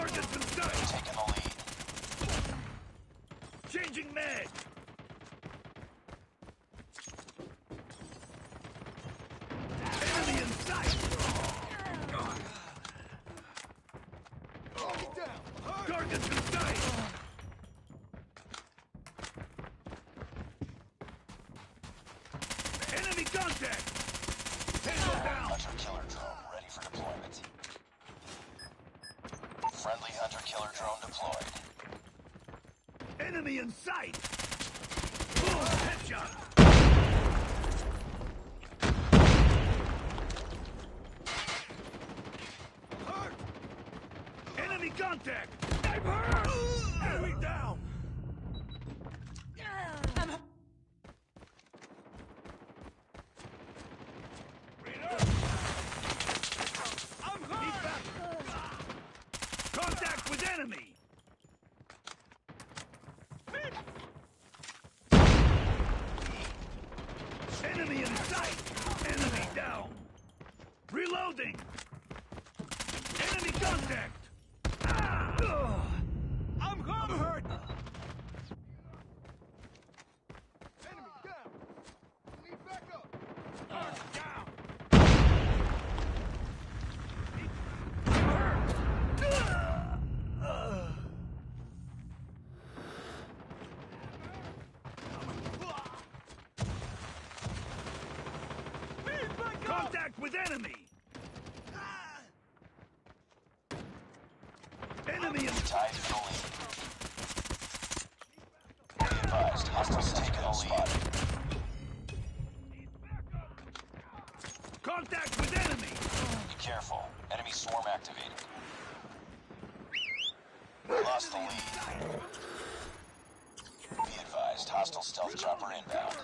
Taking the lead. Changing mag! Contact! Friendly hunter killer drone deployed. Enemy in sight! Boom! Headshot! Hurt! Enemy contact! I'm hurt! Enemy down! I'm hurt! Contact with enemy! Enemy in sight! Enemy down! Reloading! Enemy contact! Ah! Ugh. I'm hurt! I'm hurt! Enemy down! Need backup! Hurt down! Hurt! Ugh. Ugh. Contact with enemy! Enemy in Tied for the lead. Be advised, hostiles taking the lead. Contact with enemy! Be careful. Enemy swarm activated. Lost the lead. Be advised, hostile stealth chopper inbound.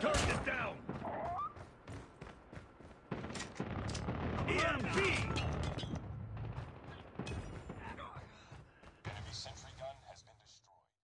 Target down! EMP!